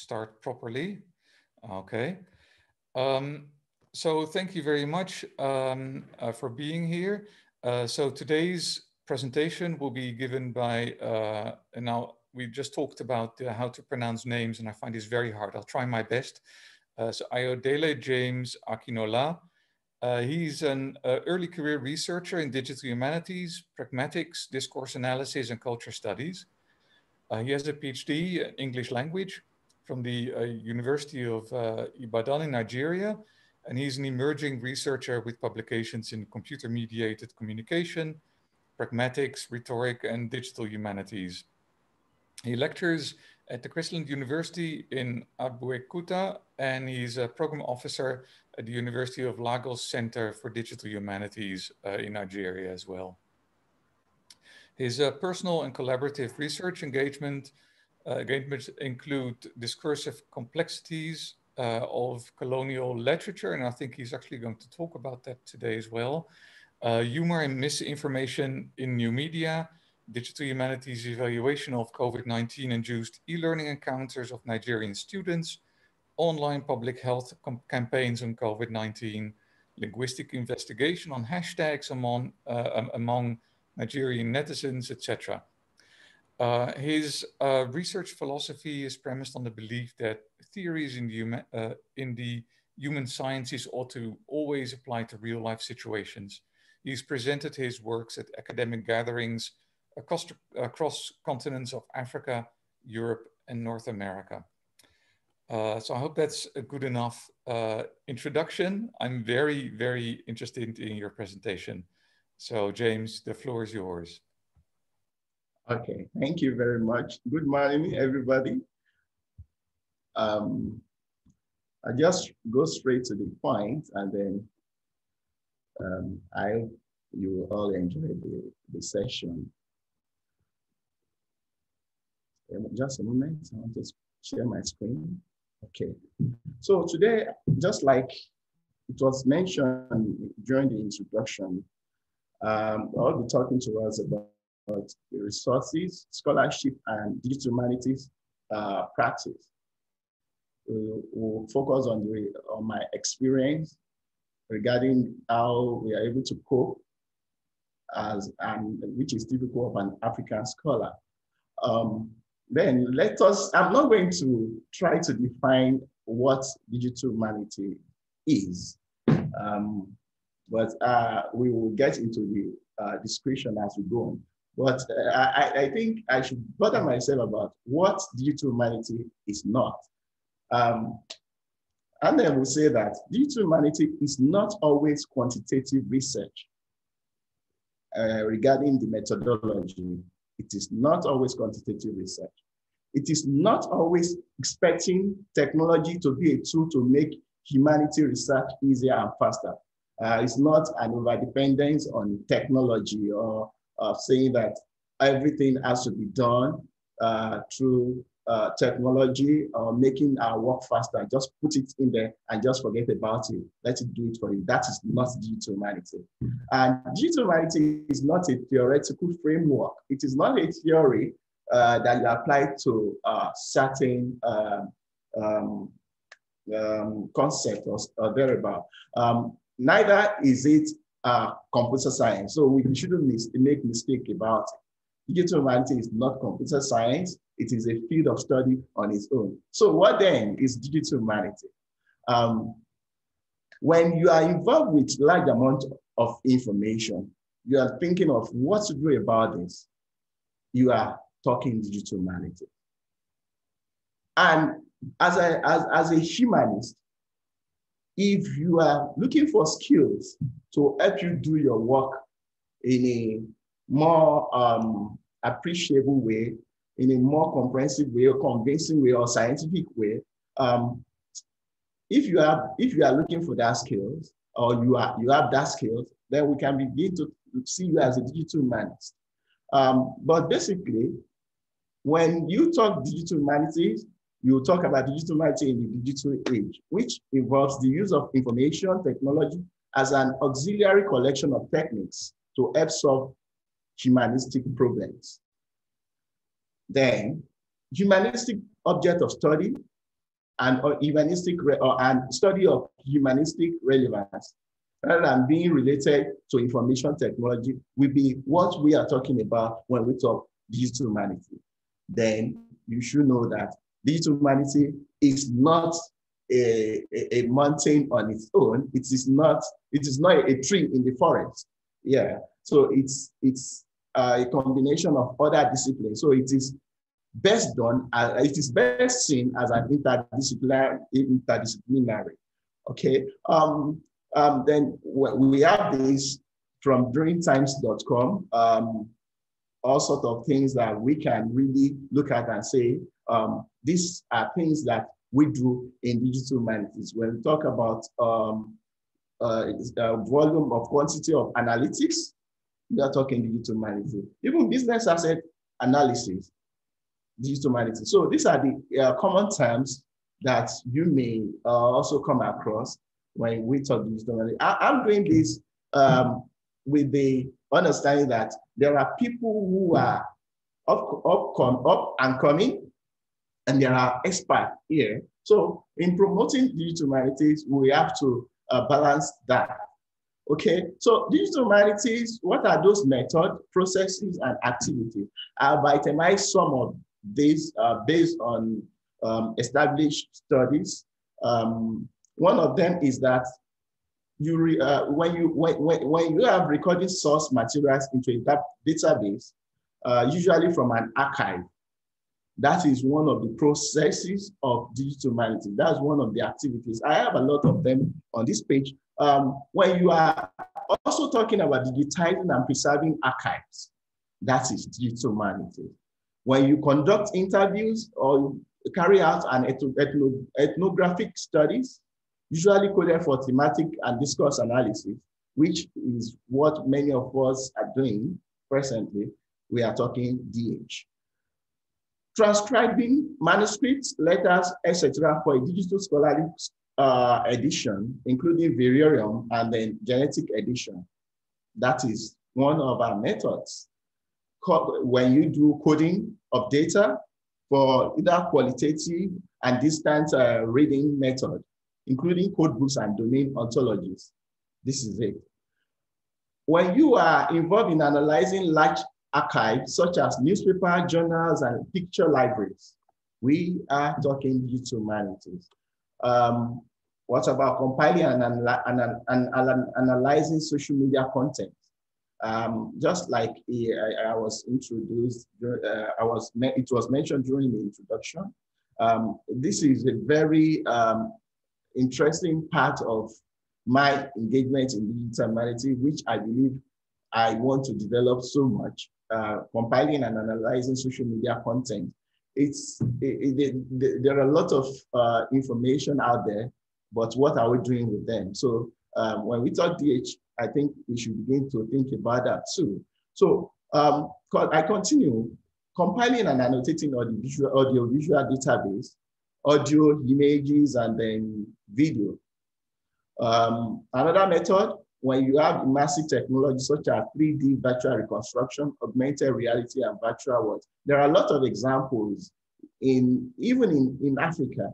start properly. Okay. Um, so thank you very much um, uh, for being here. Uh, so today's presentation will be given by, uh, and now we just talked about uh, how to pronounce names and I find this very hard. I'll try my best. Uh, so Ayodele James Akinola. Uh, he's an early career researcher in digital humanities, pragmatics, discourse analysis, and culture studies. he has a PhD in English language from the uh, University of uh, Ibadan in Nigeria. And he's an emerging researcher with publications in computer mediated communication, pragmatics, rhetoric, and digital humanities. He lectures at the Chrisland University in Abeokuta, and he's a program officer at the University of Lagos Center for Digital Humanities uh, in Nigeria as well. His uh, personal and collaborative research engagement uh, engagements include discursive complexities uh, of colonial literature, and I think he's actually going to talk about that today as well. Uh, humor and misinformation in new media, digital humanities evaluation of COVID-19 induced e-learning encounters of Nigerian students, online public health campaigns on COVID-19, linguistic investigation on hashtags among, uh, among Nigerian netizens, etc. Uh, his uh, research philosophy is premised on the belief that theories in the, human, uh, in the human sciences ought to always apply to real life situations. He's presented his works at academic gatherings across, across continents of Africa, Europe, and North America. Uh, so I hope that's a good enough uh, introduction. I'm very, very interested in your presentation. So James, the floor is yours. Okay, thank you very much. Good morning, everybody. Um, I just go straight to the point and then um, I you will all enjoy the, the session. Um, just a moment, I want to share my screen. Okay, so today, just like it was mentioned during the introduction, um, I'll be talking to us about resources, scholarship, and digital humanities uh, practice. We'll, we'll, focus on, the, on my experience regarding how we are able to cope as which is typical of an African scholar. Um, then let us, I'm not going to try to define what digital humanity is, um, but uh, we will get into the uh, description as we go on. But uh, I, I think I should bother myself about what digital humanity is not. Um, and then we'll say that digital humanity is not always quantitative research uh, regarding the methodology. It is not always quantitative research. It is not always expecting technology to be a tool to make humanity research easier and faster. Uh, it's not an overdependence on technology or of saying that everything has to be done uh, through uh, technology or making our work faster. Just put it in there and just forget about it. Let it do it for you. That is not digital humanity. And digital humanity is not a theoretical framework. It is not a theory uh, that you apply to uh, certain um, um, um, concept or, or thereabout. Um, neither is it uh, computer science. So we shouldn't mis make mistake about it. Digital humanity is not computer science. It is a field of study on its own. So what then is digital humanity? Um, when you are involved with large amount of information, you are thinking of what to do about this. You are talking digital humanity. And as a, as, as a humanist, if you are looking for skills to help you do your work in a more um, appreciable way, in a more comprehensive way, or convincing way, or scientific way, um, if you have if you are looking for that skills or you are you have that skills, then we can begin to see you as a digital humanist. Um, but basically, when you talk digital humanities, you will talk about digital humanity in the digital age, which involves the use of information technology as an auxiliary collection of techniques to help solve humanistic problems. Then, humanistic object of study and or humanistic or and study of humanistic relevance rather than being related to information technology will be what we are talking about when we talk digital humanity. Then you should know that digital humanity is not a, a, a, mountain on its own. It is not, it is not a tree in the forest. Yeah. So it's it's a combination of other disciplines. So it is best done, uh, it is best seen as an interdisciplinary, interdisciplinary. Okay. Um, um, then we have this from dreamstime.com, um, all sorts of things that we can really look at and say, um, these are things that we do in digital humanities. When we talk about um, uh, uh, volume of quantity of analytics, we are talking digital humanity. Even business asset analysis, digital humanity. So these are the uh, common terms that you may uh, also come across when we talk digital humanity. I, am doing this um, with the understanding that there are people who are up, up, come, up and coming and there are experts here. So in promoting digital humanities, we have to uh, balance that. Okay, so digital humanities, what are those methods, processes, and activities? I've itemized some of these uh, based on um, established studies. Um, one of them is that you re, uh, when you when, when, when you have recorded source materials into a database, uh, usually from an archive, that is one of the processes of digital humanity. That's one of the activities. I have a lot of them on this page. Um, when you are also talking about digitizing and preserving archives, that is digital humanity. When you conduct interviews or carry out an ethno ethnographic studies, usually coded for thematic and discourse analysis, which is what many of us are doing presently, we are talking DH transcribing manuscripts, letters, etc., for a digital scholarly uh, edition, including Variorum and then genetic edition. That is one of our methods. When you do coding of data for either qualitative and distance uh, reading method, including code books and domain ontologies. This is it. When you are involved in analyzing large archives such as newspaper, journals, and picture libraries. We are talking digital humanities. Um, what about compiling and, and, and, and analyzing social media content? Um, just like I, I was introduced, uh, I was it was mentioned during the introduction. Um, this is a very um, interesting part of my engagement in digital humanity, which I believe I want to develop so much uh, compiling and analyzing social media content. It's it, it, it, there are a lot of uh, information out there, but what are we doing with them? So um, when we talk DH, I think we should begin to think about that too. So um, I continue compiling and annotating audio, visual database, audio, images, and then video. Um, another method when you have immersive technology such as 3D virtual reconstruction, augmented reality, and virtual worlds, there are a lot of examples in even in, in Africa,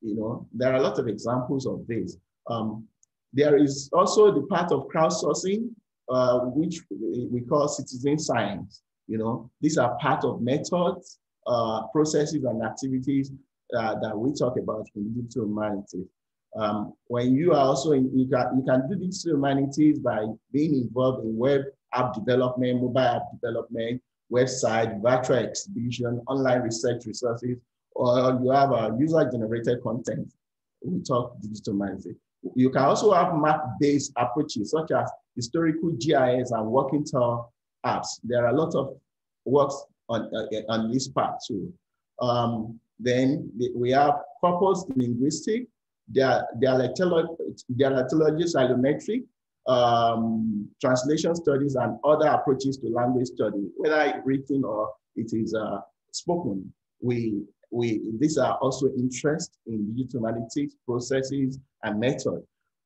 you know, there are a lot of examples of this. Um, there is also the part of crowdsourcing, uh, which we call citizen science. You know, these are part of methods, uh, processes, and activities uh, that we talk about in digital humanities. Um, when you are also in, you can you can do digital humanities by being involved in web app development, mobile app development, website, virtual exhibition, online research resources, or you have a user-generated content. We talk digital humanity. You can also have map-based approaches such as historical GIS and working tour apps. There are a lot of works on, uh, on this part too. Um, then we have corpus linguistic, their, dialectolo dialectology, allometric, um, translation studies, and other approaches to language study, whether written or it is uh, spoken. We, we, these are also interest in digital analytics, processes, and method.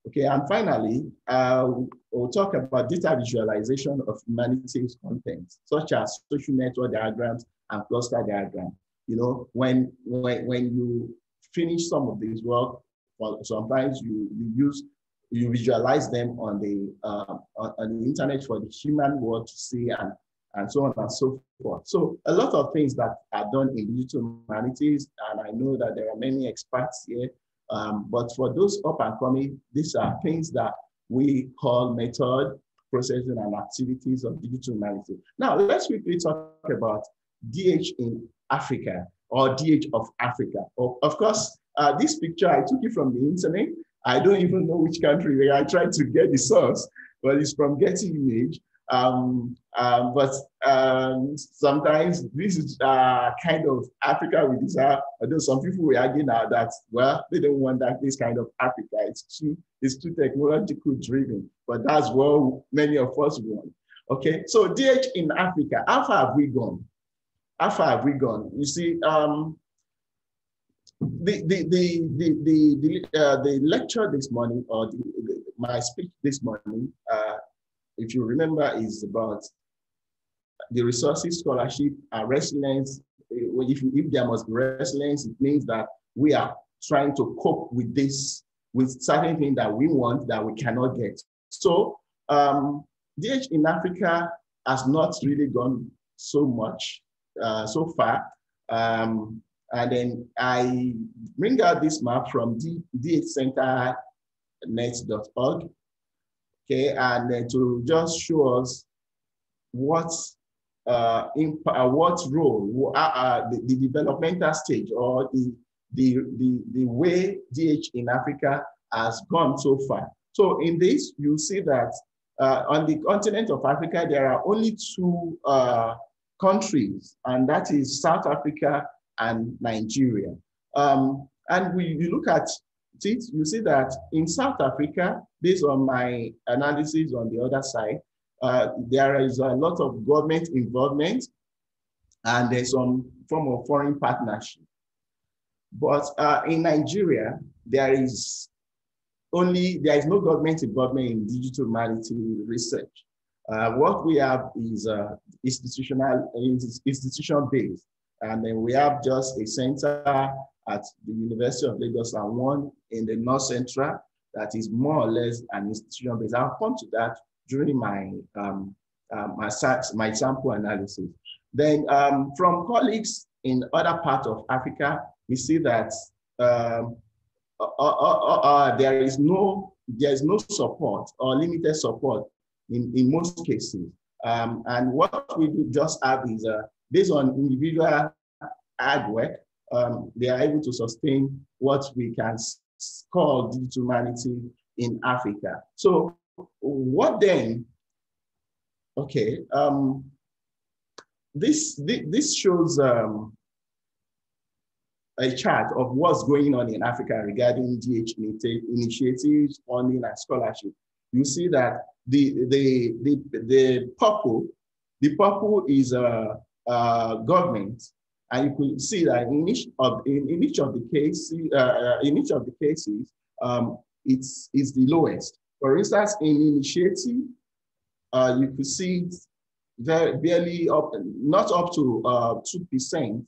Okay, and finally, uh, we'll talk about data visualization of humanities content, such as social network diagrams and cluster diagrams. You know, when, when, when you finish some of this work, sometimes you, you use you visualize them on the uh, on, the internet for the human world to see and and so on and so forth. So a lot of things that are done in digital humanities, and I know that there are many experts here. Um, but for those up and coming, these are things that we call method, processing, and activities of digital humanities. Now let's quickly talk about DH in Africa or DH of Africa. Of, of course, uh, this picture I took it from the internet. I don't even know which country I tried to get the source, but it's from Getty Image. Um, um, but um, sometimes this is uh, kind of Africa we desire. Although some people were arguing now that well, they don't want that this kind of Africa. It's too it's too technological driven. But that's what many of us want. Okay, so DH in Africa, how far have we gone? How far have we gone? You see, um, the the the the the, the, uh, the lecture this morning or the, the, my speech this morning, uh, if you remember, is about the resources scholarship and resilience. If, if there must be resilience, it means that we are trying to cope with this, with certain things that we want that we cannot get. So um, DH in Africa has not really gone so much uh, so far. Um, and then I bring out this map from dhcenternet.org, okay, and then to just show us what uh, uh, what role uh, uh, the, the, developmental stage or the, the, the, the way DH in Africa has gone so far. So in this, you see that uh, on the continent of Africa, there are only two uh, countries, and that is South Africa and Nigeria. Um, and we you look at it, you see that in South Africa, based on my analysis on the other side, uh, there is a lot of government involvement and there's some form of foreign partnership. But uh, in Nigeria, there is only, there is no government involvement in digital humanity research. Uh, what we have is uh, institutional, institution based. And then we have just a center at the University of Lagos and one in the North Central that is more or less an institution based. I'll come to that during my, um, uh, my, my sample analysis. Then um, from colleagues in other parts of Africa, we see that um, uh, uh, uh, there is no there is no support or limited support in, in most cases. Um, and what we do just have is uh, based on individual hard work, um, they are able to sustain what we can call digital humanity in Africa. So what then? Okay, um, this, this shows um, a chart of what's going on in Africa regarding DH initiatives, funding, and scholarship. You see that the the the the purple, the purple is a, a government, and you could see that in each of in, in each of the cases, uh, uh, in each of the cases, um, it's is the lowest. For instance, in initiative, uh, you could see very barely up, not up to uh, two percent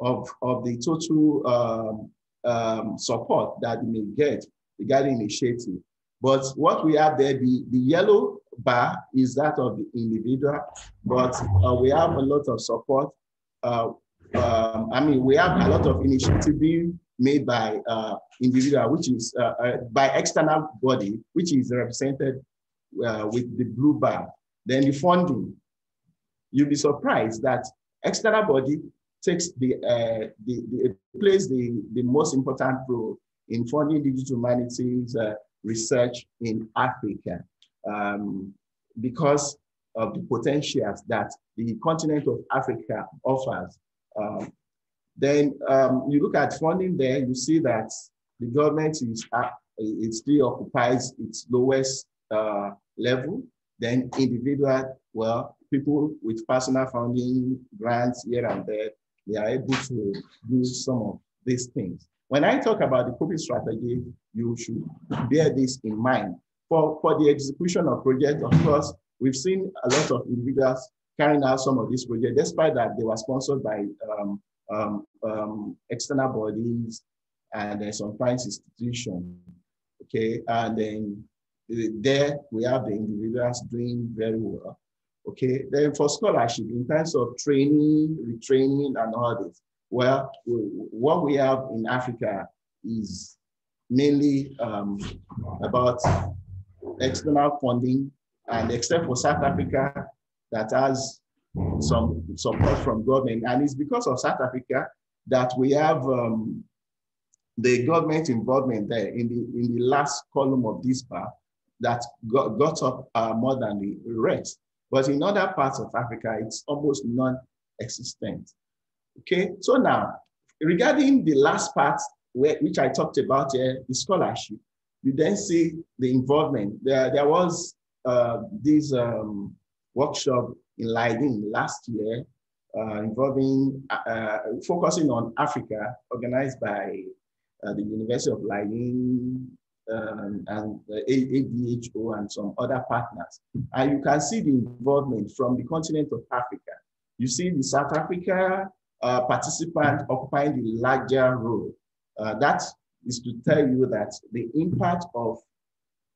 of of the total um, um, support that you may get regarding initiative. But what we have there, the, the yellow bar is that of the individual, but uh, we have a lot of support. Uh, um, I mean, we have a lot of initiative being made by uh, individual, which is uh, uh, by external body, which is represented uh, with the blue bar. Then the funding, you'll be surprised that external body takes the, the, the plays the, the most important role in funding digital humanities, research in Africa um, because of the potentials that the continent of Africa offers. Um, then um, you look at funding there, you see that the government is uh, it still occupies its lowest uh, level. Then individual, well, people with personal funding, grants here and there, they are able to do some of these things. When I talk about the coping strategy, you should bear this in mind. For, for the execution of projects, of course, we've seen a lot of individuals carrying out some of these projects, despite that they were sponsored by um, um, um, external bodies and then some science institutions. Okay, and then there we have the individuals doing very well. Okay, then for scholarship, in terms of training, retraining, and all this, well, we, what we have in Africa is mainly um, about external funding, and except for South Africa, that has some support from government, and it's because of South Africa that we have um, the government involvement there in the in the last column of this bar that got, got up uh, more than the rest. But in other parts of Africa, it's almost non-existent. Okay, so now regarding the last part, where, which I talked about here, the scholarship, you then see the involvement. There, there was uh, this um, workshop in Leiden last year uh, involving, uh, focusing on Africa, organized by uh, the University of Leiden, um, and ADHO and some other partners. And you can see the involvement from the continent of Africa. You see the South Africa uh, participant occupying the larger role. Uh, that is to tell you that the impact of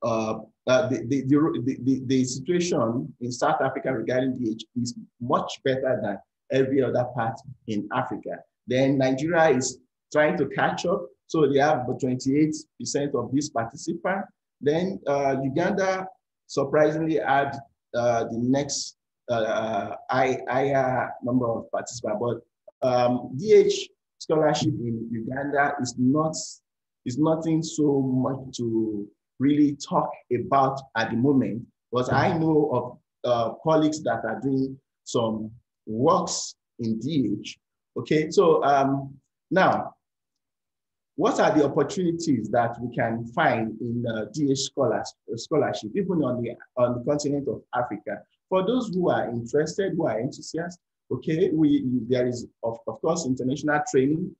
uh, uh the, the, the, the, the situation in South Africa regarding DH is much better than every other part in Africa. Then Nigeria is trying to catch up so they have 28% of these participants. Then uh, Uganda surprisingly had uh, the next uh, higher number of participants. But um, DH scholarship in Uganda is not is nothing so much to really talk about at the moment. But I know of uh, colleagues that are doing some works in DH. Okay, so um, now what are the opportunities that we can find in uh, DH scholars, scholarship, even on the, on the continent of Africa? For those who are interested, who are enthusiasts, okay, we, there is, of, of course, international training,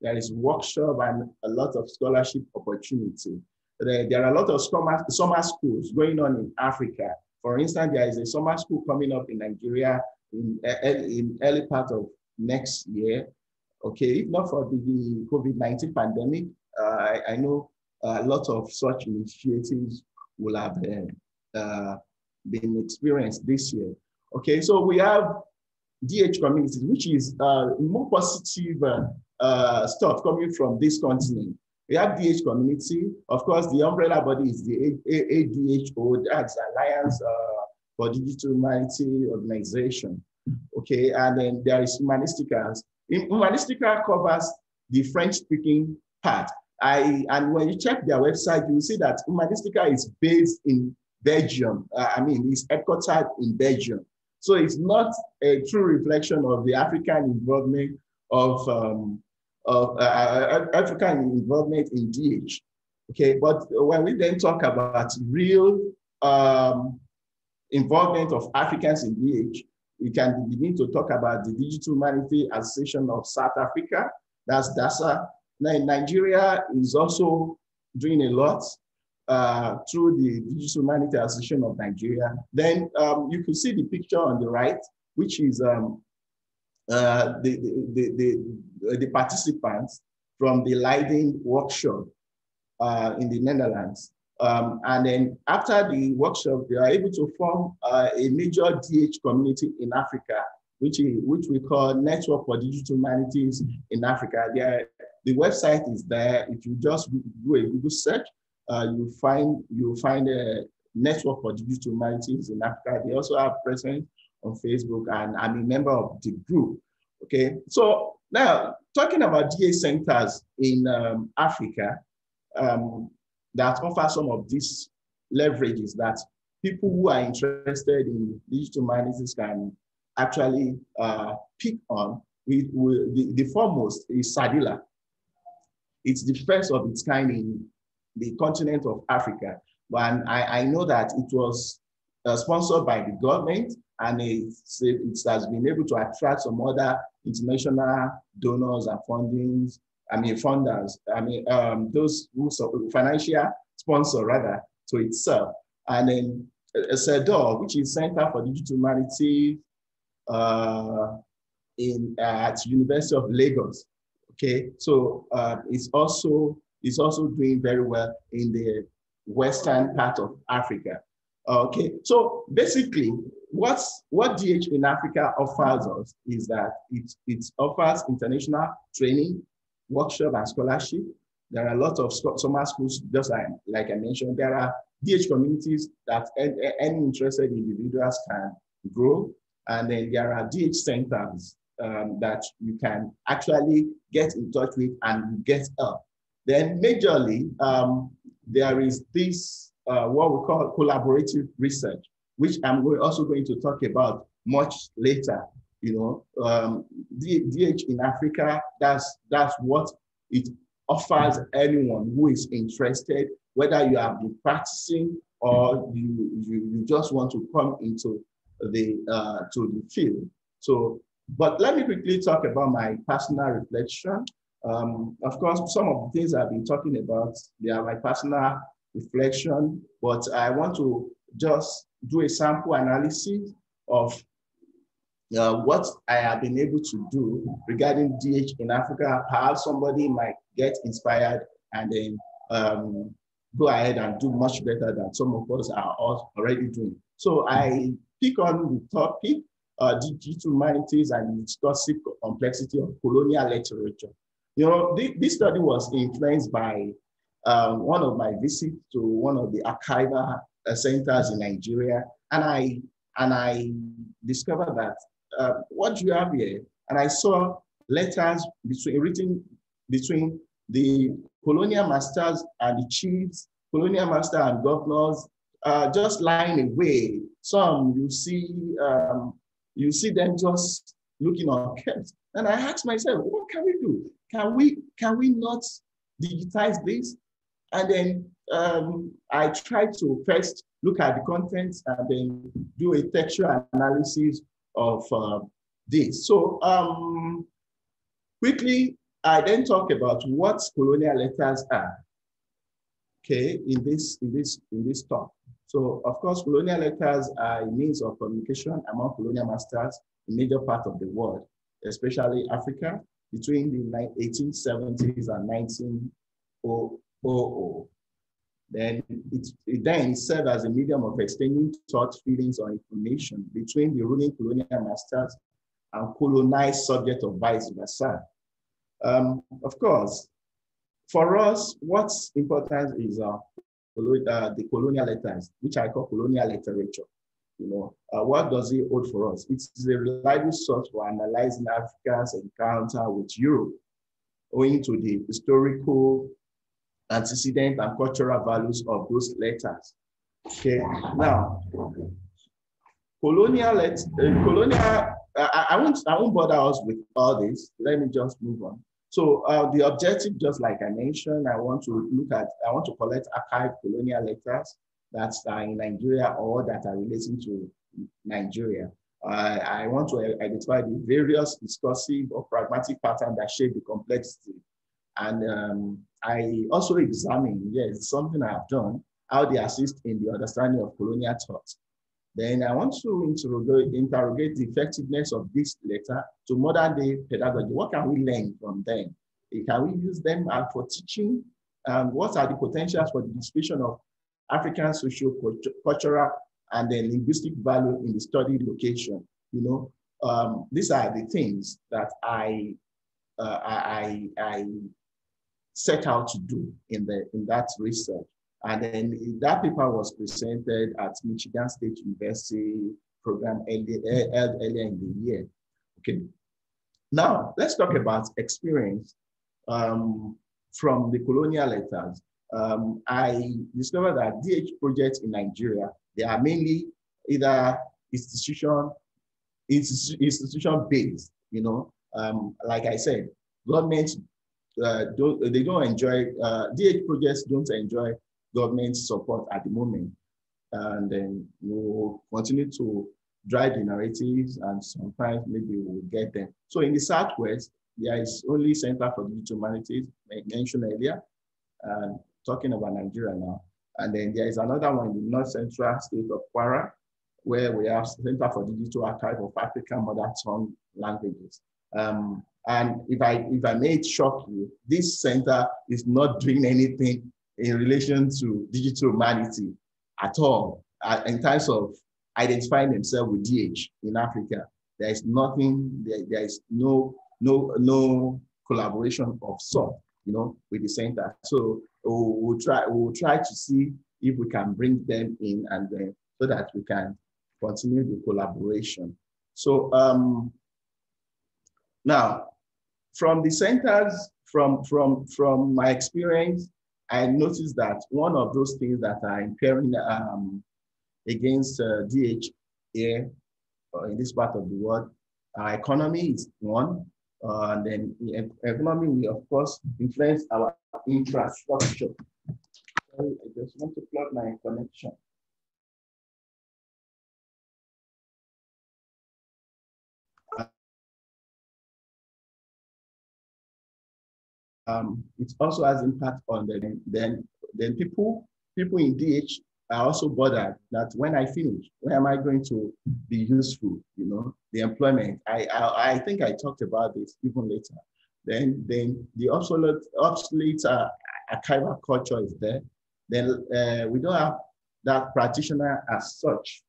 there is workshop and a lot of scholarship opportunity. There, there are a lot of summer, summer schools going on in Africa. For instance, there is a summer school coming up in Nigeria in, in early part of next year. Okay, if not for the, the COVID-19 pandemic, uh, I, I, know a lot of such initiatives will have uh, uh, been experienced this year. Okay, so we have DH communities, which is uh, more positive uh, uh, stuff coming from this continent. We have DH community. Of course, the umbrella body is the ADHO, that's Alliance for Digital Humanity Organization. Okay, and then there is Humanisticals, Humanistica covers the French-speaking part. I, and when you check their website, you will see that Humanistica is based in Belgium. Uh, I mean, it's headquartered in Belgium. So it's not a true reflection of the African involvement of, um, of uh, uh African involvement in DH. Okay, but when we then talk about real um, involvement of Africans in DH, we can begin to talk about the Digital Humanity Association of South Africa. That's DASA. Now, Nigeria is also doing a lot uh, through the Digital Humanity Association of Nigeria. Then um, you can see the picture on the right, which is um, uh, the, the, the, the, participants from the Leiden workshop uh, in the Netherlands. Um, and then after the workshop, they are able to form uh, a major DH community in Africa, which, is, which we call Network for Digital Humanities in Africa. Are, the website is there. If you just do a Google search, uh, you find you find a Network for Digital Humanities in Africa. They also have presence on Facebook, and I'm a member of the group. Okay, so now talking about DA centers in um, Africa, um, that offer some of these leverages that people who are interested in digital humanities can actually uh, pick on. We, we, the, the foremost is SADiLaR. It's the first of its kind in the continent of Africa. But I, I know that it was uh, sponsored by the government and it, it has been able to attract some other international donors and fundings I mean, funders, I mean, um, those who financial sponsor rather to itself. And then a CEDHUL, which is Center for Digital Humanity uh, in, uh, at University of Lagos. Okay, so uh, it's also it's also doing very well in the western part of Africa. Okay, so basically, what's what DH in Africa offers us is that it, it offers international training, workshop, and scholarship. There are a lot of summer schools, just like, like I mentioned. There are DH communities that any interested individuals can grow. And then there are DH centers um, that you can actually get in touch with and get help. Then majorly, um, there is this, uh, what we call collaborative research, which I'm also going to talk about much later. You know, um, DH in Africa, that's, that's what it offers anyone who is interested, whether you have been practicing or you, you, you just want to come into the, uh, to the field. So, but let me quickly talk about my personal reflection. Um, of course, some of the things I've been talking about, they are my personal reflection, but I want to just do a sample analysis of uh, what I have been able to do regarding DH in Africa, how somebody might get inspired and then um, go ahead and do much better than some of us are already doing. So I pick on the topic, uh, digital humanities and discursive complexity of colonial literature. You know, this, study was influenced by um, one of my visits to one of the archival uh, centers in Nigeria, and I and I discovered that uh, what you have here, and I saw letters between written between the colonial masters and the chiefs, colonial master and governors, uh, just lying away. Some you see, um, you see them just looking on kept. And I asked myself, what can we do? Can we can we not digitize this? And then um, I tried to first look at the contents and then do a textual analysis of uh, this. So um, quickly, I then talk about what colonial letters are. Okay, in this in this in this talk. So of course, colonial letters are a means of communication among colonial masters in major parts of the world, especially Africa, between the 1870s and 1900. Then it, it then served as a medium of exchanging thoughts, feelings, or information between the ruling colonial masters and colonized subject of vice versa. Um, of course, for us, what's important is uh, uh, the colonial letters, which I call colonial literature. You know, uh, what does it hold for us? It's a reliable source for analyzing Africa's encounter with Europe, owing to the historical antecedent and cultural values of those letters. Okay, now, colonial, let, uh, colonial I, I, won't, I won't bother us with all this. Let me just move on. So uh, the objective, just like I mentioned, I want to look at, I want to collect archived colonial letters that are in Nigeria or that are relating to Nigeria. Uh, I want to identify the various discursive or pragmatic patterns that shape the complexity. And um, I also examine, yes, something I've done, how they assist in the understanding of colonial thought. Then I want to interrogate, interrogate the effectiveness of this letter to modern day pedagogy. What can we learn from them? Can we use them for teaching? And what are the potentials for the distribution of African social, cultural, and then linguistic value in the study location? You know, um, these are the things that I, uh, I, I set out to do in, the, in that research. And then that paper was presented at Michigan State University program earlier, earlier in the year. Okay. Now, let's talk about experience um, from the colonial letters. Um, I discovered that DH projects in Nigeria, they are mainly either institution, institution based, you know, um, like I said, government uh, don't, they don't enjoy, uh, DH projects don't enjoy government support at the moment. And then we'll continue to drive the narratives and sometimes maybe we'll get them. So in the Southwest, there is only Center for Digital Humanities, mentioned earlier, and talking about Nigeria now. And then there is another one in the North Central state of Kwara, where we have Center for Digital Archive of African Mother Tongue Languages. Um, and if I if I may shock you, this center is not doing anything in relation to digital humanity at all uh, in terms of identifying themselves with DH in Africa. There is nothing, there, there is no, no, no collaboration of sort, you know, with the center. So we'll, try, we'll try to see if we can bring them in and then so that we can continue the collaboration. So um, now, from the centers, from, from, from my experience, I noticed that one of those things that are impairing um, against uh, DH here uh, in this part of the world, our economy is one, uh, and then the economy will of course influence our infrastructure. Sorry, I just want to plug my connection. um, it also has impact on the then then people people in DH are also bothered that when I finish, where am I going to be useful? You know, the employment. I I, I think I talked about this even later. Then then the obsolete obsolete uh, archival culture is there. Then uh, we don't have that practitioner as such.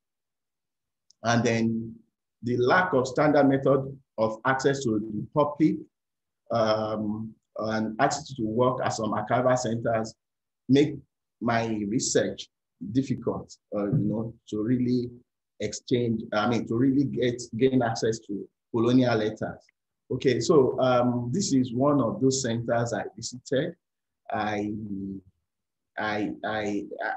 And then the lack of standard method of access to the public um, and access to work at some archival centers make my research difficult, uh, you know, to really exchange, I mean, to really get gain access to colonial letters. Okay, so um, this is one of those centers I visited. I, I, I, I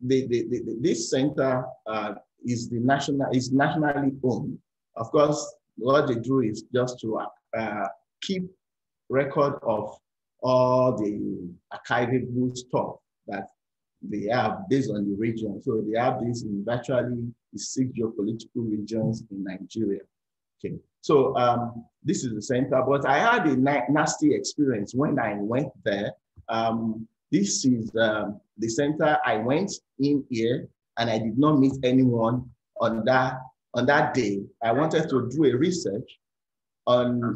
the, the, the, this center uh, is the national is nationally owned. Of course, what they do is just to uh, keep record of all the archivable stuff that they have based on the region. So they have this in virtually six geopolitical regions in Nigeria. Okay, so um, this is the center, but I had a na nasty experience when I went there. Um, this is um, the center I went in here and I did not meet anyone on that on that day. I wanted to do a research on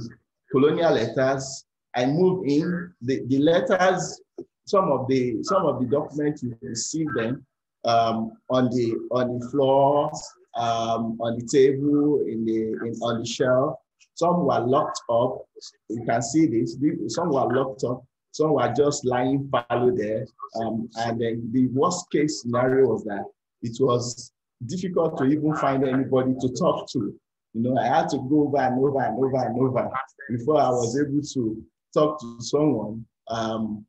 colonial letters. I moved in, the, the letters, some of the some of the documents you receive them um, on the on the floor, um, on the table, in the in, on the shelf. Some were locked up. You can see this. Some were locked up. Some were just lying fallow there. Um, and then the worst case scenario was that it was difficult to even find anybody to talk to. You know, I had to go over and over and over and over before I was able to talk to someone um,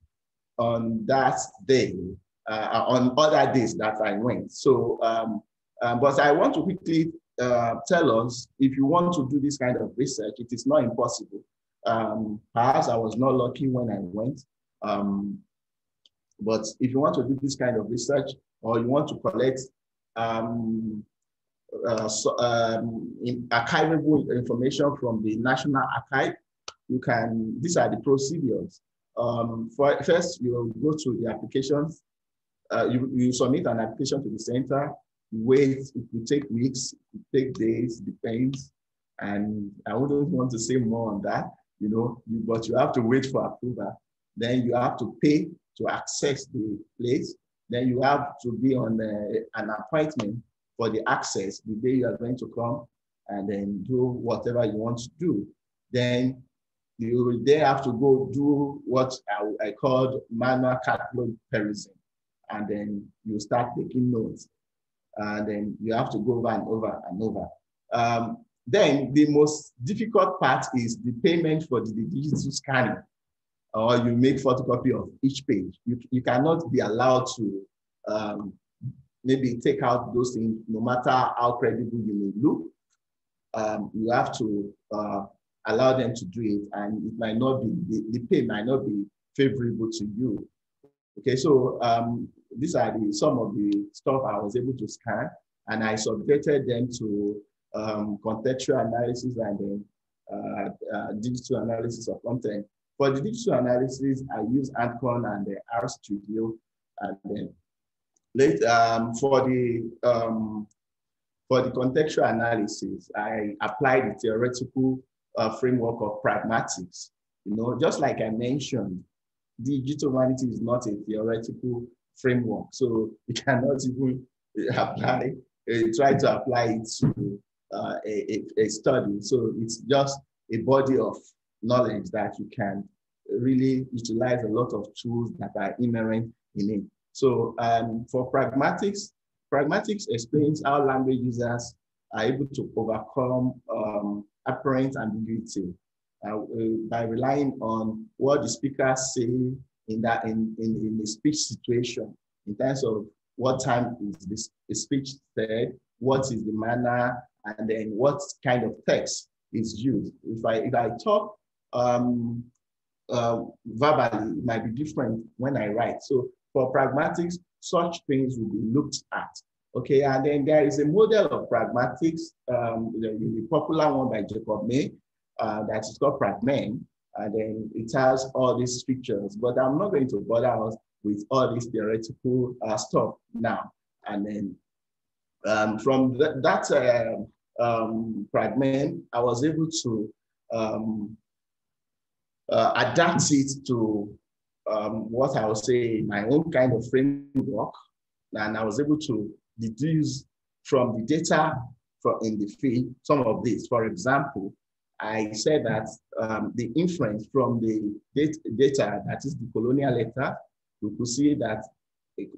on that day, uh, on other days that I went. So, um, um, but I want to quickly uh, tell us if you want to do this kind of research, it is not impossible. Um, perhaps I was not lucky when I went. Um, but if you want to do this kind of research or you want to collect um, uh, so, um, in archivable information from the National Archive. You can, these are the procedures. Um, for, first, you go to the applications. Uh, you, you submit an application to the center. Wait, it will take weeks, it will take days, depends. And I wouldn't want to say more on that, you know, but you have to wait for approval. Then you have to pay to access the place. Then you have to be on a, an appointment for the access the day you are going to come and then do whatever you want to do. Then you will then have to go do what I, I called manual catalog perusing. And then you start taking notes. And then you have to go over and over and over. Um, then the most difficult part is the payment for the, the digital scanning or you make photocopy of each page. You, you cannot be allowed to um, maybe take out those things, no matter how credible you may look. Um, you have to uh, allow them to do it, and it might not be the, the pay might not be favorable to you. Okay, so um, these are the some of the stuff I was able to scan, and I subjected them to um, contextual analysis and then uh, uh, digital analysis of content. For the digital analysis, I use AntConc and the R Studio, and then Late, um, for the um, for the contextual analysis, I applied the theoretical uh, framework of pragmatics. You know, just like I mentioned, digital humanity is not a theoretical framework, so you cannot even apply, uh, try to apply it to uh, a, a, study. So it's just a body of knowledge that you can really utilize a lot of tools that are inherent in it. So um, for pragmatics, pragmatics explains how language users are able to overcome um, apparent ambiguity uh, by relying on what the speakers say in that in, in, in the speech situation in terms of what time is this speech said, what is the manner, and then what kind of text is used. If I if I talk um, uh, verbally, it might be different when I write. So for pragmatics, such things will be looked at. Okay, and then there is a model of pragmatics, um, the, the popular one by Jacob Mey, uh, that is called Pragmeme, and then it has all these features. But I'm not going to bother us with all this theoretical uh, stuff now. And then um, from th that uh, um, Pragmeme, I was able to um, uh, adapt it to um, what I would say my own kind of framework. And I was able to deduce from the data for, in the field some of this. For example, I said that um, the inference from the data, that is the colonial letter, we could see that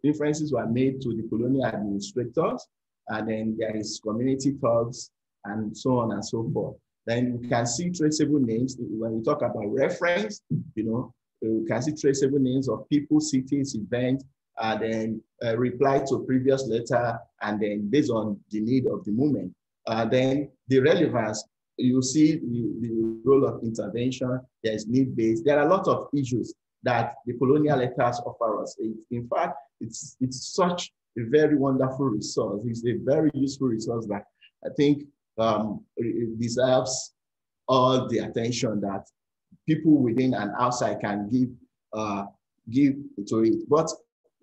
inferences were made to the colonial administrators, and then there is community thugs, and so on and so forth. Then we can see traceable names. When we talk about reference, you know, we can see traceable names of people, cities, events, and then uh, reply to previous letter, and then based on the need of the moment. Uh, then the relevance, you see the, the role of intervention, there is need-based. There are a lot of issues that the colonial letters offer us. It, in fact, it's, it's such a very wonderful resource. It's a very useful resource that I think um, deserves all the attention that people within and outside can give uh, give to it. But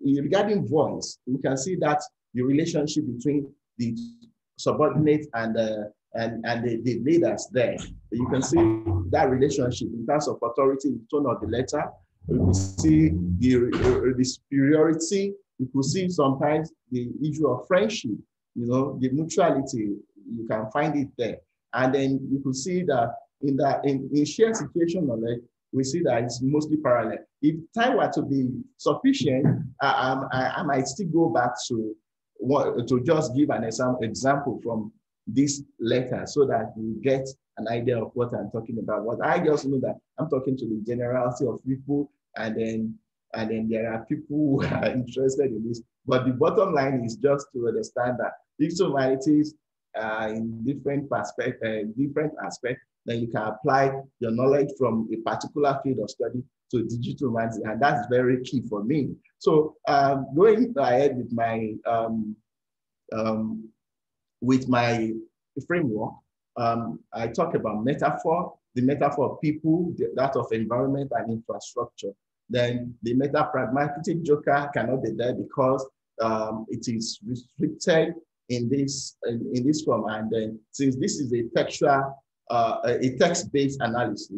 regarding voice, we can see that the relationship between the subordinate and uh, and, and the, the leaders there. You can see that relationship in terms of authority, the tone of the letter. You can see the, uh, the superiority. You can see sometimes the issue of friendship, you know, the mutuality. You can find it there. And then you could see that in that in, in shared situation knowledge, we see that it's mostly parallel. If time were to be sufficient, I, I, I might still go back to to just give an exam, example from this letter so that you get an idea of what I'm talking about. What I just know that I'm talking to the generality of people, and then and then there are people who are interested in this. But the bottom line is just to understand that these humanities uh, in different perspective, uh, different aspects, then you can apply your knowledge from a particular field of study to digital humanity, and that's very key for me. So um, going ahead with my um, um, with my framework, um, I talk about metaphor, the metaphor of people, the, that of environment and infrastructure. Then the meta pragmatic joker cannot be there because um, it is restricted in this in, in, this form. And then since this is a textual, uh, a text-based analysis,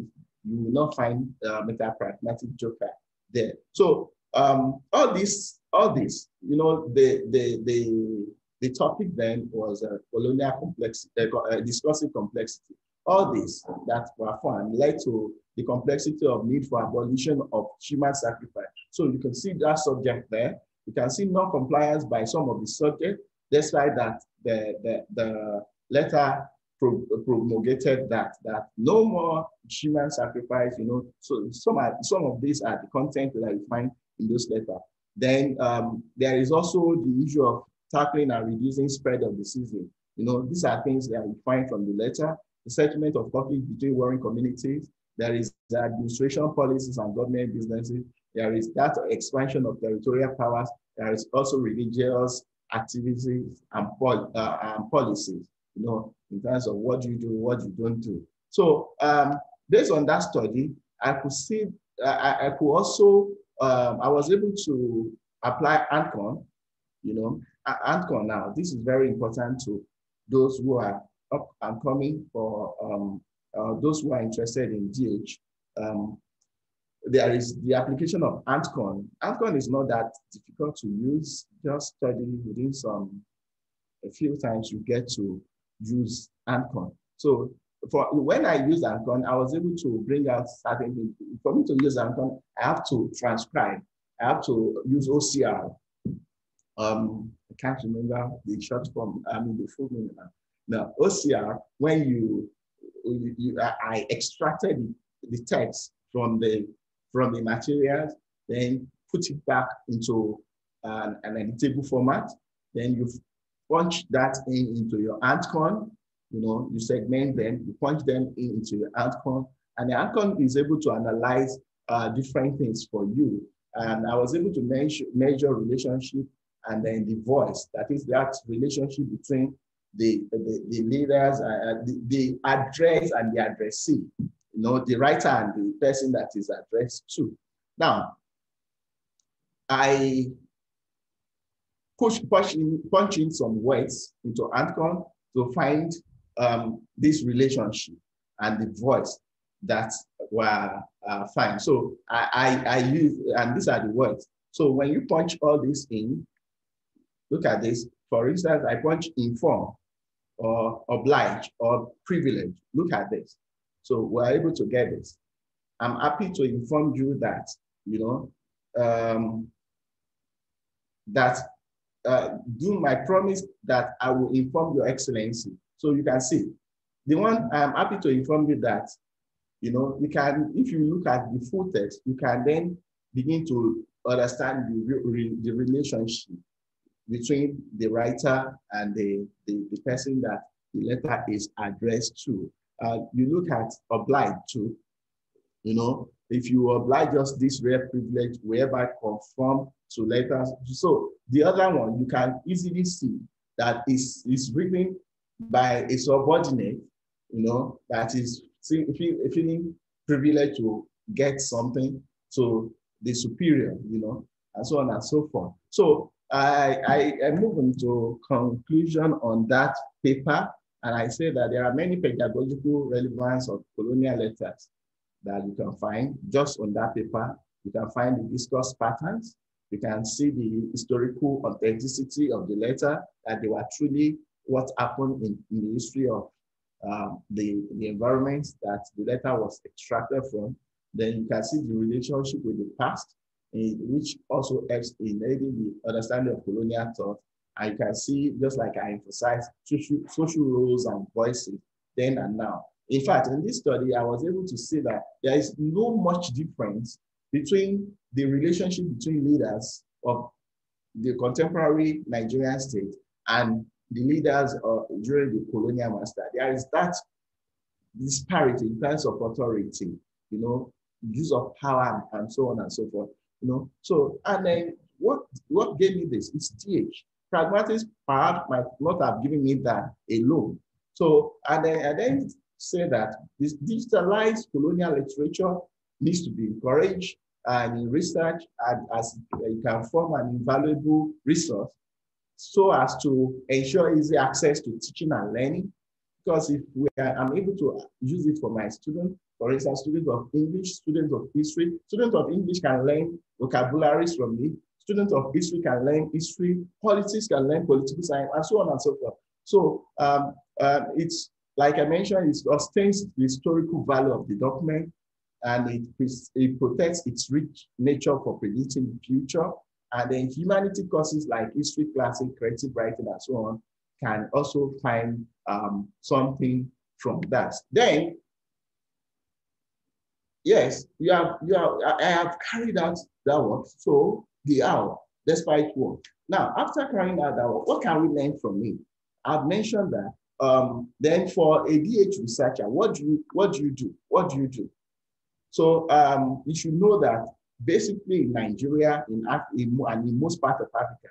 you will not find uh, meta pragmatic joker there. So um, all this, all this, you know, the the the the topic then was uh, colonial complexity, uh, uh, discussing complexity. All this that were found led to the complexity of need for abolition of human sacrifice. So you can see that subject there. You can see non-compliance by some of the subjects, despite that the, the, the letter promulgated that, that no more human sacrifice, you know, so some, are, some of these are the content that you find in those letter. Then um, there is also the issue of tackling and reducing spread of diseases. You know, these are things that we find from the letter. The settlement of conflict between warring communities. There is the administration policies and government businesses. There is that expansion of territorial powers. There is also religious activities and, pol uh, and policies, you know, in terms of what you do, what you don't do. So um, based on that study, I could see, I, I could also, um, I was able to apply AntConc, you know, AntConc now, this is very important to those who are up and coming for um, uh, those who are interested in DH, um, there is the application of AntConc. AntConc is not that difficult to use. Just study within some, a few times you get to use AntConc. So for when I use AntConc, I was able to bring out certain things. For me to use AntConc, I have to transcribe. I have to use OCR. Um, I can't remember the short form, I mean the full name now. Now, OCR, when you, you, you I extracted the text from the from the materials, then put it back into an, an editable format. Then you punch that in into your AntConc. You know, you segment them, you punch them in into your AntConc, and the AntConc is able to analyze uh, different things for you. And I was able to measure, measure relationship and then the voice. That is that relationship between the, the, the leaders, uh, the, the address and the addressee you know, the writer and the person that is addressed to. Now, I push, some words into AntConc to find um, this relationship and the voice that were uh, fine. So I, I, I use, and these are the words. So when you punch all this in, look at this. For instance, I punch inform or oblige or privilege. Look at this. So we're able to get this. I'm happy to inform you that, you know, um, that uh, do my promise that I will inform your excellency. So you can see the one I'm happy to inform you that, you know, you can, if you look at the full text, you can then begin to understand the, the relationship between the writer and the, the, the person that the letter is addressed to uh, you look at obliged to, You know, if you oblige us this rare privilege, whereby conform to letters. So the other one, you can easily see that is, is written by a subordinate, you know, that is feeling privileged to get something to the superior, you know, and so on and so forth. So I, I, I move into conclusion on that paper. And I say that there are many pedagogical relevance of colonial letters that you can find just on that paper. You can find the discourse patterns. You can see the historical authenticity of the letter, that they were truly what happened in, in the history of um, the, the environment that the letter was extracted from. Then you can see the relationship with the past, in, which also helps in aiding the understanding of colonial thought I can see, just like I emphasized, social, social roles and voices then and now. In fact, in this study, I was able to see that there is no much difference between the relationship between leaders of the contemporary Nigerian state and the leaders uh, during the colonial master. There is that disparity in terms of authority, you know, use of power and so on and so forth, you know. So, and then what, what gave me this? It's DH. pragmatics perhaps might not have given me that alone. So, and then, and then say that this digitalized colonial literature needs to be encouraged and in research and as it can form an invaluable resource so as to ensure easy access to teaching and learning. Because if we are, I'm able to use it for my students, for instance, students of English, students of history, students of English can learn vocabularies from me, Students of history can learn history, politics can learn political science, and so on and so forth. So um, uh, it's, like I mentioned, it sustains the historical value of the document and it, it protects its rich nature for predicting the future. And then humanity courses like history, classic, creative writing, and so on can also find um, something from that. Then, yes, you have, you have, I have carried out that work. So the hour, despite what. Now, after carrying out that work, what can we learn from it? I've mentioned that. Um, then for a DH researcher, what do you what do you do? What do you do? So um, you should know that basically in Nigeria, in, and in most parts of Africa,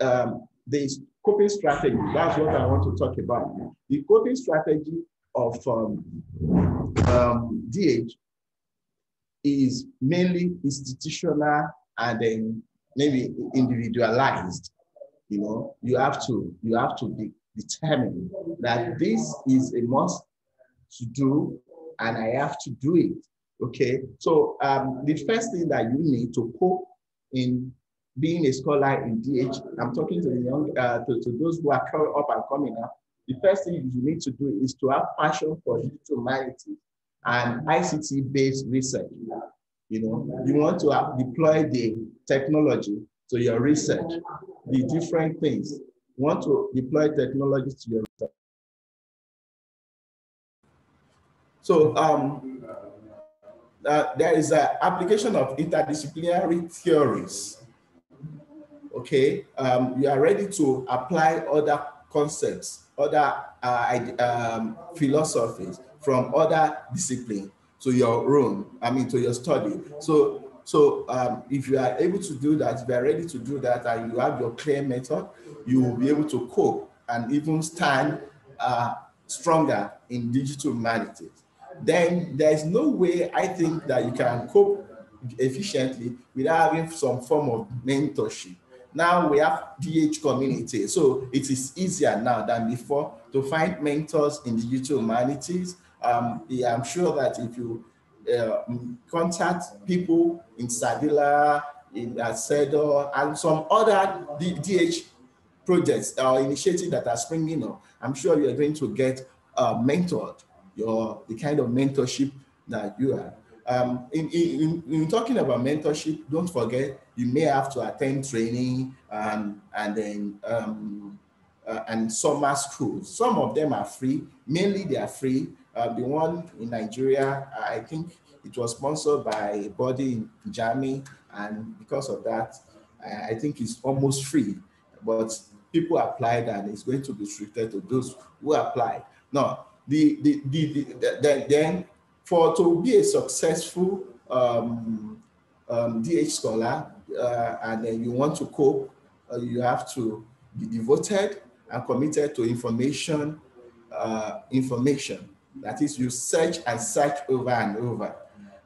um, the coping strategy, that's what I want to talk about. The coping strategy of um, um, DH is mainly institutional and then maybe individualized. You know, you have to you have to be determined that this is a must to do and I have to do it. Okay, so um, the first thing that you need to cope in being a scholar in DH, I'm talking to the young, uh, to, to those who are coming up and coming up. The first thing you need to do is to have passion for digital humanity and ICT-based research. You know, you want to deploy the technology to your research, the different things. You want to deploy technology to your research. So um, there is an application of interdisciplinary theories. Okay, um, you are ready to apply other concepts, other uh, um, philosophies from other discipline to your own, I mean, to your study. So, so um, if you are able to do that, if you are ready to do that, and you have your clear method, you will be able to cope and even stand uh, stronger in digital humanities. Then there's no way I think that you can cope efficiently without having some form of mentorship. Now we have DH community, so it is easier now than before to find mentors in digital humanities um, yeah, I'm sure that if you uh, contact people in SADiLaR, in Acedo, and some other DH projects or uh, initiatives that are springing up, I'm sure you're going to get uh, mentored, your the kind of mentorship that you are. Um, in, in, in, talking about mentorship, don't forget you may have to attend training and and then um, uh, and summer schools. Some of them are free, mainly they are free, uh, the one in Nigeria, I think it was sponsored by a body in Germany, and because of that, I think it's almost free. But people applied, and it's going to be restricted to those who apply. Now, the, the, the, the, the then for to be a successful um, um, DH scholar, uh, and then you want to cope, uh, you have to be devoted and committed to information, uh, information. That is, you search and search over and over.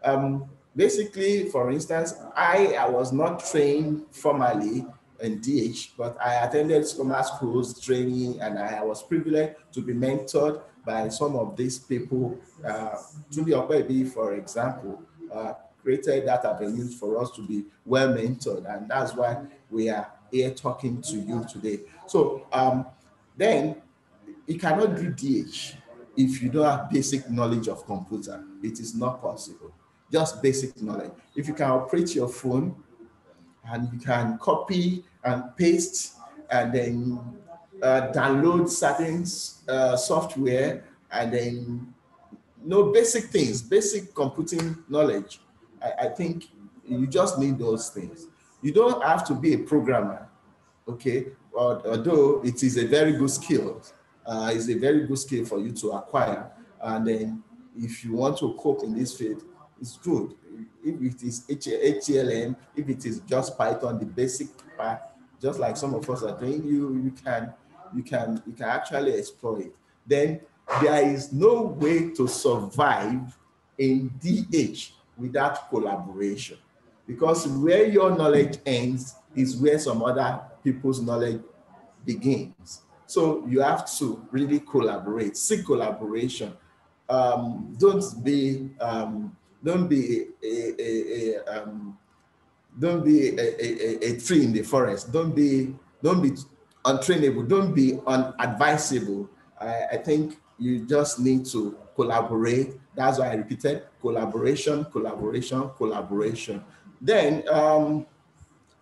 Um, basically, for instance, I, I was not trained formally in DH, but I attended summer schools training and I was privileged to be mentored by some of these people. Uh, Okwebi, for example, uh, created that avenue for us to be well mentored. And that's why we are here talking to you today. So um, then you cannot do DH if you don't have basic knowledge of computer, it is not possible. Just basic knowledge. If you can operate your phone and you can copy and paste and then uh, download certain uh, software and then know basic things, basic computing knowledge. I, I think you just need those things. You don't have to be a programmer, okay? Although it is a very good skill uh, is a very good skill for you to acquire. And then if you want to cope in this field, it's good. If it is HTML, if it is just Python, the basic part, just like some of us are doing, you you can you can you can actually explore it. Then there is no way to survive in DH without collaboration, because where your knowledge ends is where some other people's knowledge begins. So you have to really collaborate, seek collaboration. Um, don't be um, don't be a, a, a um, don't be a, a, a, tree in the forest. Don't be don't be untrainable. Don't be unadvisable. I, I think you just need to collaborate. That's why I repeated collaboration, collaboration, collaboration. Then um,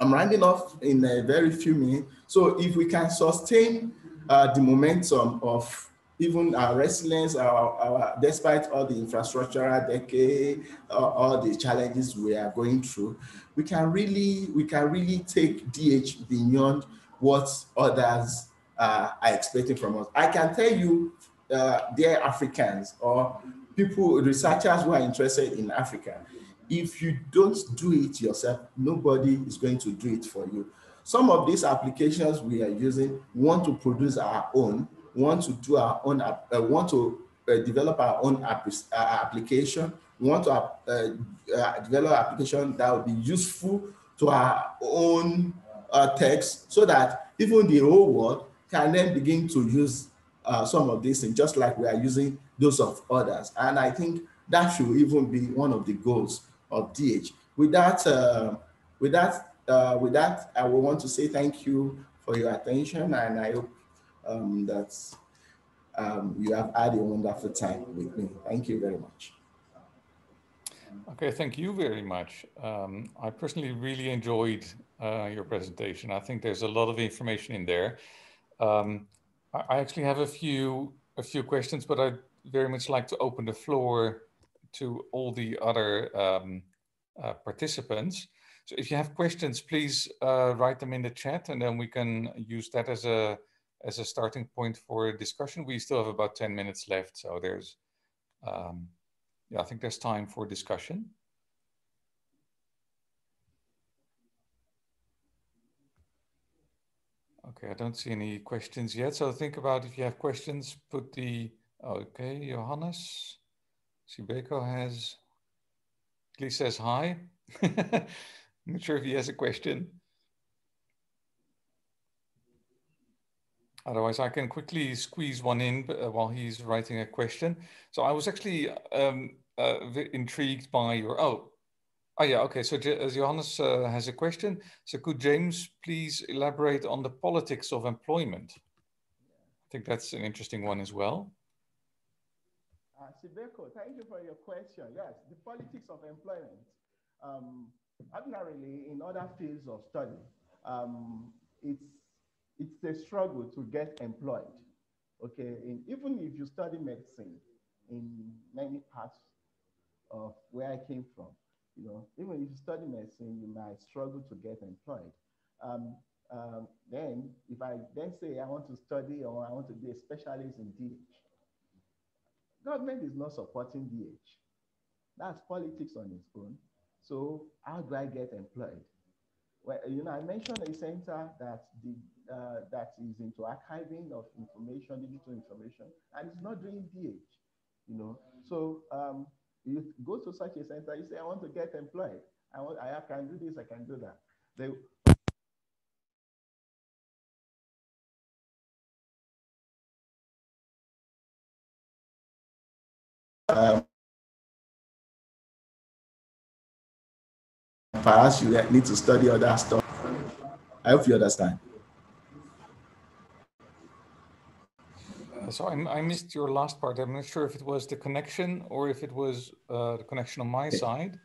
I'm rounding off in a very few minutes. So if we can sustain uh, the momentum of even our resilience, our, our, despite all the infrastructural decay, uh, all the challenges we are going through, we can really, we can really take DH beyond what others uh, are expecting from us. I can tell you, uh, dear Africans or people, researchers who are interested in Africa, if you don't do it yourself, nobody is going to do it for you. Some of these applications we are using want to produce our own, want to do our own, uh, want to uh, develop our own app uh, application, want to uh, uh, develop application that will be useful to our own uh, text so that even the whole world can then begin to use some of these things, just like we are using those of others. And I think that should even be one of the goals of DH. With that, uh, with that, uh, with that, I will want to say thank you for your attention, and I hope um, that um, you have had a wonderful time with me. Thank you very much. Okay, thank you very much. Um, I personally really enjoyed uh, your presentation. I think there's a lot of information in there. Um, I, actually have a few a few questions, but I'd very much like to open the floor to all the other um, uh, participants. So if you have questions, please uh, write them in the chat and then we can use that as a as a starting point for discussion. We still have about 10 minutes left, so there's, um, yeah, I think there's time for discussion. Okay, I don't see any questions yet. So think about if you have questions, put the, okay, Johannes, Sibeko has, least says hi. I'm not sure if he has a question. Otherwise, I can quickly squeeze one in uh, while he's writing a question. So I was actually um, uh, intrigued by your, oh, oh yeah, okay. So as Johannes uh, has a question, so could James please elaborate on the politics of employment? I think that's an interesting one as well. Uh, Sibeko, thank you for your question. Yes, the politics of employment. Um, ordinarily, in other fields of study, um, it's it's a struggle to get employed. Okay, and even if you study medicine in many parts of where I came from, you know, even if you study medicine, you might struggle to get employed. Um, um, then, if I then say I want to study or I want to be a specialist in DH, government is not supporting DH. That's politics on its own. So how do I get employed? Well, you know, I mentioned a center that the uh, that is into archiving of information, digital information, and it's not doing DH. You know, so um, you go to such a center, you say, I want to get employed. I want, I can do this, I can do that. They, um, perhaps you need to study other stuff. I hope you understand. So I, I, missed your last part. I'm not sure if it was the connection or if it was uh, the connection on my side.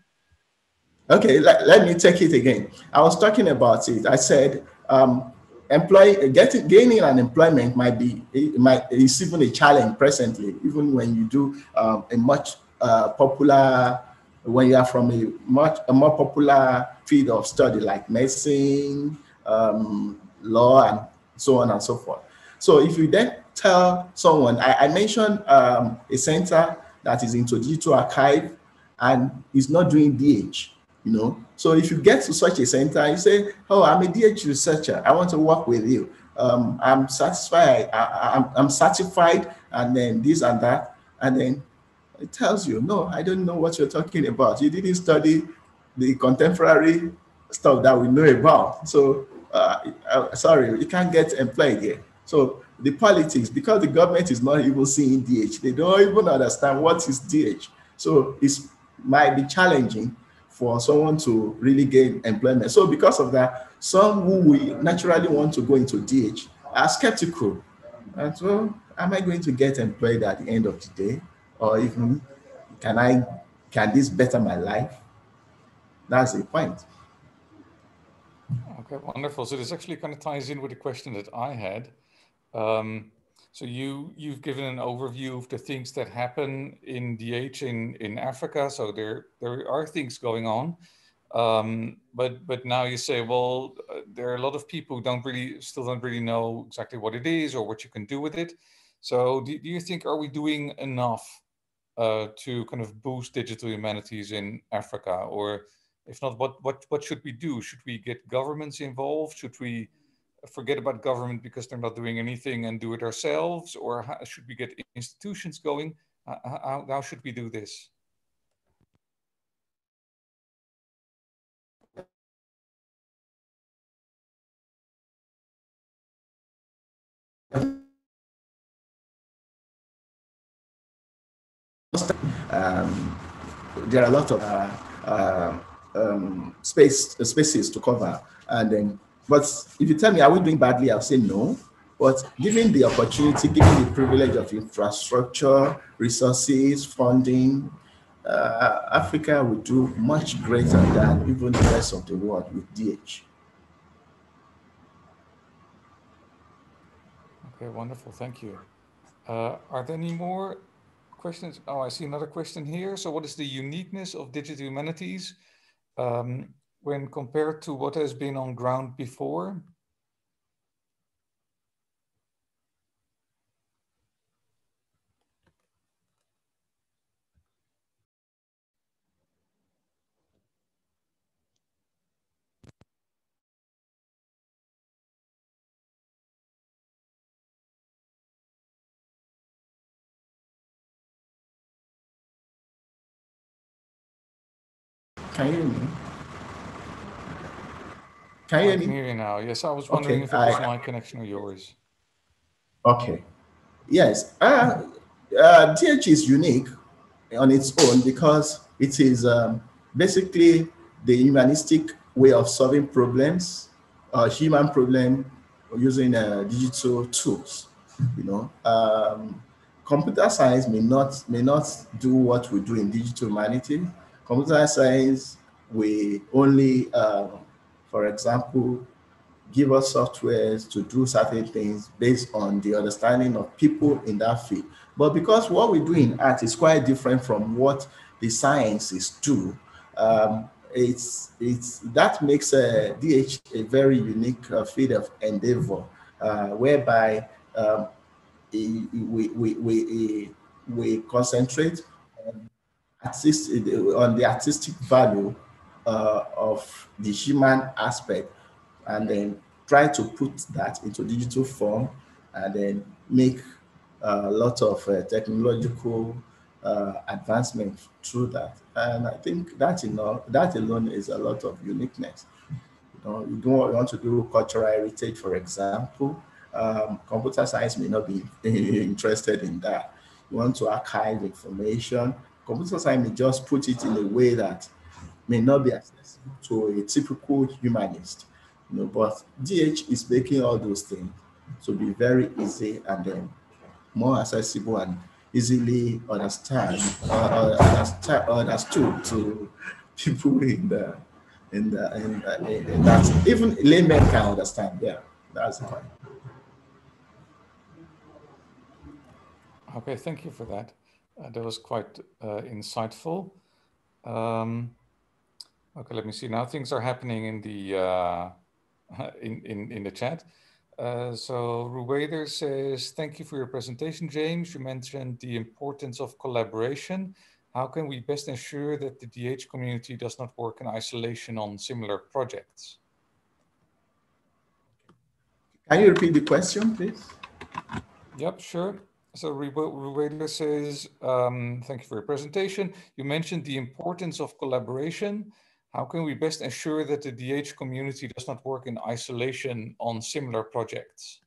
Okay, let, let me take it again. I was talking about it. I said um, employ getting gaining an employment might be it might is even a challenge presently, even when you do um, a much uh, popular when you are from a much a more popular field of study like medicine, um, law, and so on and so forth. So if you then tell someone, I, I mentioned um, a center that is into digital archive and is not doing DH, you know. So if you get to such a center, you say, oh, I'm a DH researcher. I want to work with you. Um, I'm satisfied. I, I'm, I'm certified and then this and that. And then it tells you, no, I don't know what you're talking about. You didn't study the contemporary stuff that we know about. So, uh, uh, sorry, you can't get employed here. So the politics, because the government is not even seeing DH, they don't even understand what is DH. So it might be challenging for someone to really gain employment. So because of that, some who we naturally want to go into DH are skeptical. And so, am I going to get employed at the end of the day? or even can I can this better my life? That's the point. Okay, wonderful. So this actually kind of ties in with the question that I had. Um, so you you've given an overview of the things that happen in DH in in Africa. So there there are things going on, um, but but now you say, well, uh, there are a lot of people who don't really still don't really know exactly what it is or what you can do with it. So do, do you think are we doing enough uh, to kind of boost digital humanities in Africa? Or if not, what, what, what should we do? Should we get governments involved? Should we forget about government because they're not doing anything and do it ourselves? Or how, should we get institutions going? How, how should we do this? um, there are a lot of uh, uh, um, space spaces to cover, and then. But if you tell me, are we doing badly? I'll say no. But given the opportunity, given the privilege of infrastructure, resources, funding, uh, Africa will do much greater than even the rest of the world with DH. Okay, wonderful. Thank you. Uh, are there any more questions? Oh, I see another question here. So what is the uniqueness of digital humanities um, when compared to what has been on ground before? Can you hear me? Can you I hear can me? hear you now. Yes, I was wondering Okay, if it was I- my connection or yours. Okay. Yes. Uh, uh, DH is unique on its own because it is um, basically the humanistic way of solving problems, uh, human problem using uh, digital tools. You know, um, computer science may not may not do what we do in digital humanity. Computer science we only, uh, for example, give us softwares to do certain things based on the understanding of people in that field. But because what we do in art is quite different from what the sciences do, um, it's it's that makes uh, DH a very unique uh, field of endeavor, uh, whereby um, we, we, we, we, concentrate on, on the artistic value uh, of the human aspect and then try to put that into digital form and then make a lot of uh, technological uh, advancement through that. And I think that, you know, that alone is a lot of uniqueness. You know, you don't want to do cultural heritage, for example. Um, computer science may not be interested in that. You want to archive information. Computer science may just put it in a way that may not be accessible to a typical humanist. You know, but DH is making all those things to be very easy and then more accessible and easily understand uh, understand, understood to people in the in the in, the, in that even laymen can understand. Yeah, that's the point. Okay, thank you for that. Uh, that was quite uh, insightful. Um, okay, let me see. Now things are happening in the uh, in, in in the chat. Uh, so Ruwader says, thank you for your presentation, James. You mentioned the importance of collaboration. How can we best ensure that the DH community does not work in isolation on similar projects? Can you repeat the question, please? Yep, sure. So Ruwader says, um, thank you for your presentation. You mentioned the importance of collaboration. How can we best ensure that the DH community does not work in isolation on similar projects?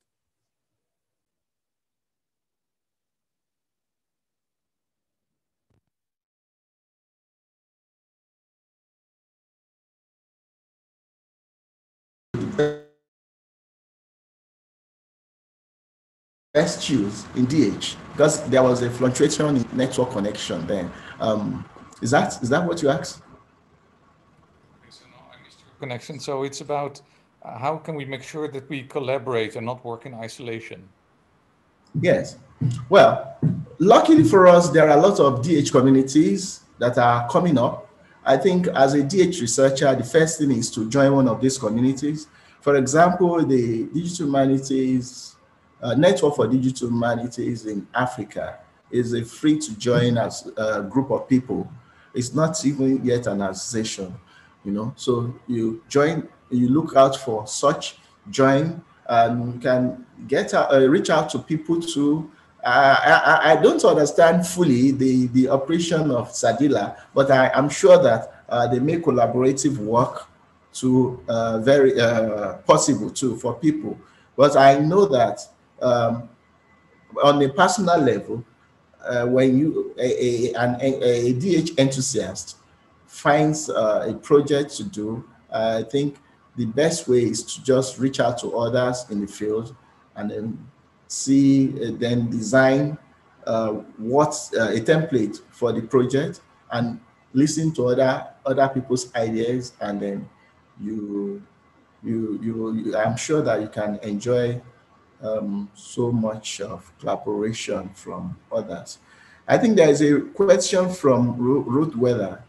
best choose in DH because there was a fluctuation in network connection then. Um, is that is that what you asked? Connection. So it's about uh, how can we make sure that we collaborate and not work in isolation? Yes. Well, luckily for us, there are a lot of DH communities that are coming up. I think as a DH researcher, the first thing is to join one of these communities. For example, the Digital Humanities uh, Network for Digital Humanities in Africa is a free to join as a group of people. It's not even yet an association you know so you join you look out for such join and you can get out, uh, reach out to people to uh, I, I don't understand fully the, the operation of SADiLaR, but I, am sure that uh, they make collaborative work to uh, very uh, possible too for people. But I know that um, on a personal level, uh, when you a, a, an, a, a DH enthusiast finds uh, a project to do, I think the best way is to just reach out to others in the field and then see, uh, then design uh, what uh, a template for the project and listen to other other people's ideas and then you you you, you I'm sure that you can enjoy um, so much of collaboration from others. I think there is a question from Ruth Weather.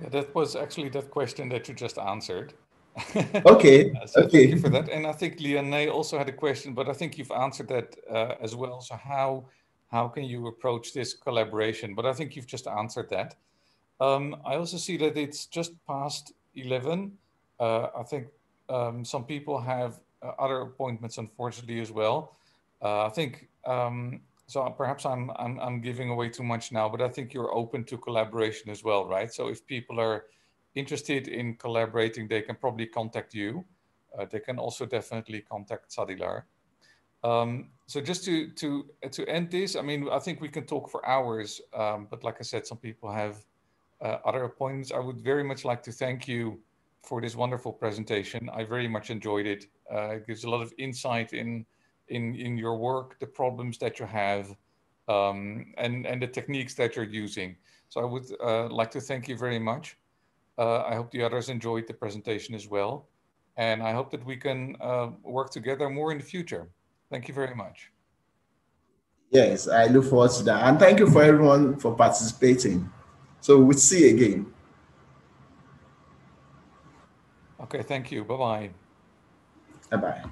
Yeah, that was actually that question that you just answered. okay. so okay. Thank you for that. And I think Liane also had a question, but I think you've answered that uh, as well. So how how can you approach this collaboration? But I think you've just answered that. Um, I also see that it's just past 11. Uh, I think um, some people have uh, other appointments, unfortunately, as well. Uh, I think um, so. Perhaps I'm, I'm I'm giving away too much now, but I think you're open to collaboration as well, right? So if people are interested in collaborating, they can probably contact you. Uh, they can also definitely contact SADiLaR. Um, so just to to to end this, I mean, I think we can talk for hours, um, but like I said, some people have uh, other appointments. I would very much like to thank you for this wonderful presentation. I very much enjoyed it. Uh, it gives a lot of insight in in in your work, the problems that you have, um, and and the techniques that you're using. So I would uh, like to thank you very much. Uh, I hope the others enjoyed the presentation as well, and I hope that we can uh, work together more in the future. Thank you very much. Yes, I look forward to that, and thank you for everyone for participating. So we'll see you again. Okay, thank you. Bye-bye. Bye-bye.